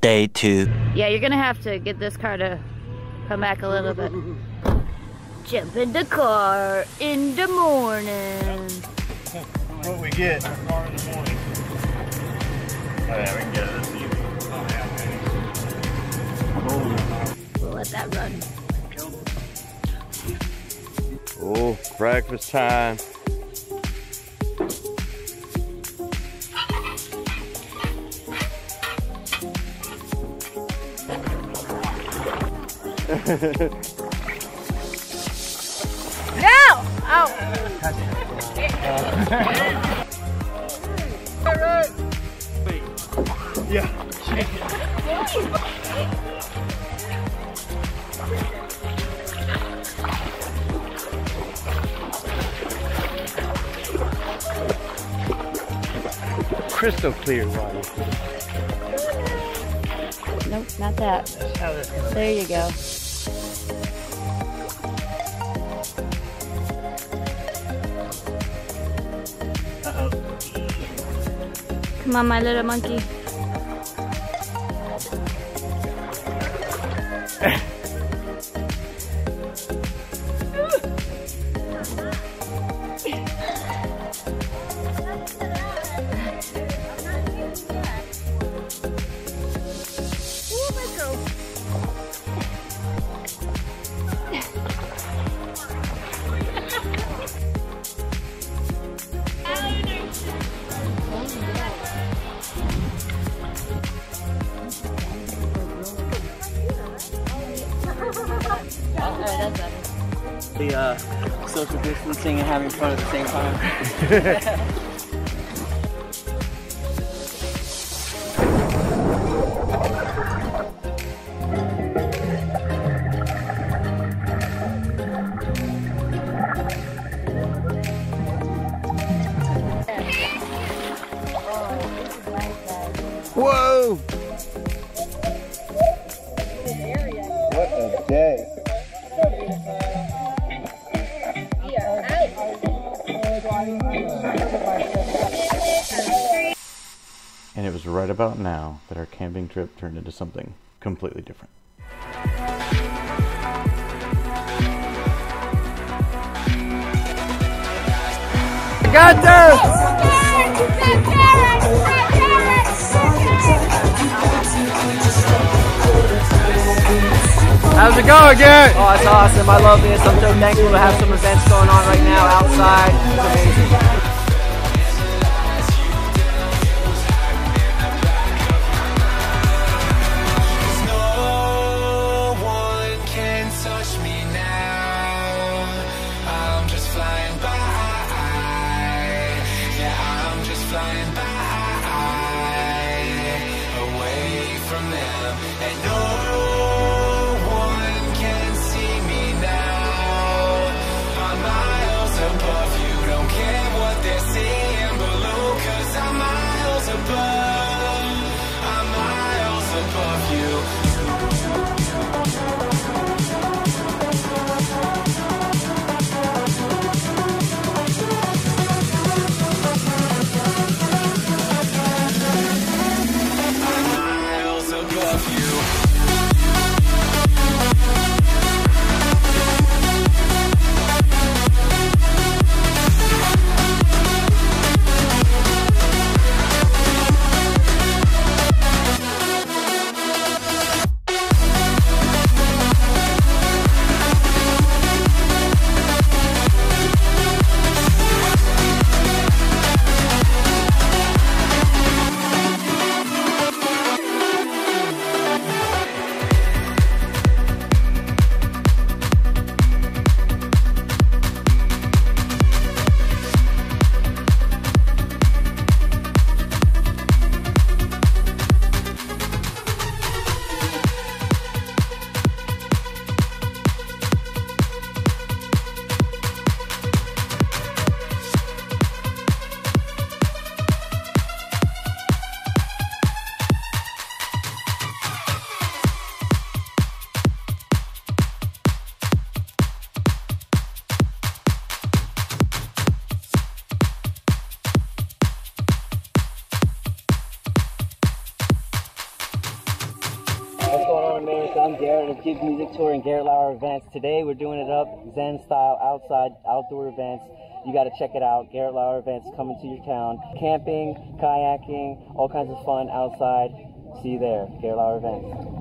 Day two. Yeah, you're gonna have to get this car to come back a little bit. Jump in the car in the morning. What we get. Oh yeah, we can get it this evening. Oh, we'll let that run. Oh, breakfast time. No! Oh! Crystal clear water. Not that. There you go. Come on, my little monkey. the uh, social distancing and having fun at the same time. Whoa! What a day. And it was right about now that our camping trip turned into something completely different. Got this! How's it going, Garret? Oh, it's awesome. I love this. I'm so thankful to have some events going on right now outside. It's amazing. I'm Garret of Kids Music Tour and Garret Lauer Events. Today we're doing it up Zen style, outside, outdoor events. You got to check it out. Garret Lauer Events coming to your town. Camping, kayaking, all kinds of fun outside. See you there. Garret Lauer Events.